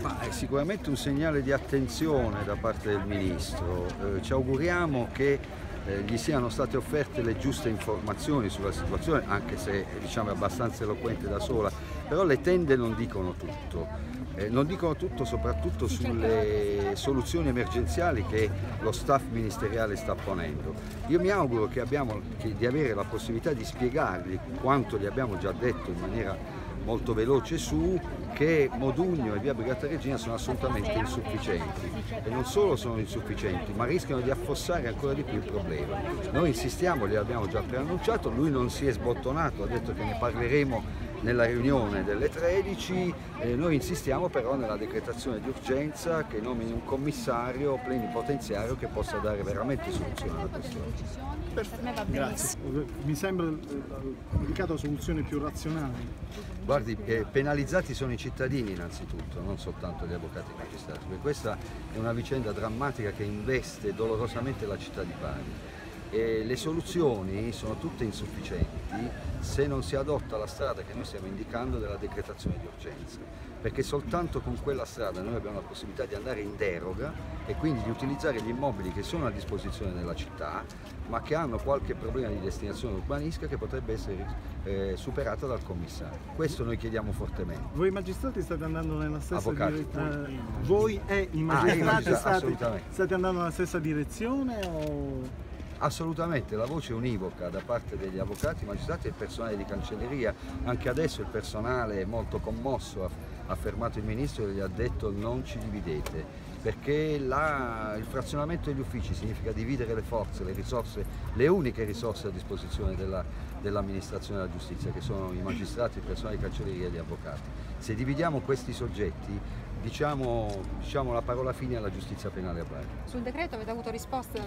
Ma è sicuramente un segnale di attenzione da parte del Ministro. Eh, ci auguriamo che eh, gli siano state offerte le giuste informazioni sulla situazione, anche se diciamo, è abbastanza eloquente da sola, però le tende non dicono tutto. Eh, non dicono tutto soprattutto sulle soluzioni emergenziali che lo staff ministeriale sta ponendo. Io mi auguro che abbiamo, che, di avere la possibilità di spiegargli quanto gli abbiamo già detto in maniera molto veloce su che Modugno e via Brigata Regina sono assolutamente insufficienti e non solo sono insufficienti ma rischiano di affossare ancora di più il problema. Noi insistiamo, gliel'abbiamo già preannunciato, lui non si è sbottonato, ha detto che ne parleremo nella riunione delle 13, eh, noi insistiamo però nella decretazione di urgenza che nomini un commissario plenipotenziario che possa dare veramente soluzione alla questione. Grazie. Mi sembra indicato soluzioni più razionali. Guardi, eh, penalizzati sono i cittadini innanzitutto, non soltanto gli avvocati e i magistrati, perché questa è una vicenda drammatica che investe dolorosamente la città di Bari e le soluzioni sono tutte insufficienti se non si adotta la strada che noi stiamo indicando della decretazione di urgenza, perché soltanto con quella strada noi abbiamo la possibilità di andare in deroga e quindi di utilizzare gli immobili che sono a disposizione della città, ma che hanno qualche problema di destinazione urbanistica che potrebbe essere eh, superata dal commissario. Questo noi chiediamo fortemente. Voi magistrati state andando nella stessa Avvocati. direzione? voi e i Ah, magistrati i magistrati, state, assolutamente. state andando nella stessa direzione o... Assolutamente, la voce univoca da parte degli avvocati, magistrati e personale di cancelleria. Anche adesso il personale è molto commosso, ha affermato il Ministro e gli ha detto non ci dividete, perché la- il frazionamento degli uffici significa dividere le forze, le risorse, le uniche risorse a disposizione della- dell'amministrazione della giustizia, che sono i magistrati, il personale di cancelleria e gli avvocati. Se dividiamo questi soggetti, diciamo, diciamo la parola fine alla giustizia penale a Bari. Sul decreto avete avuto risposte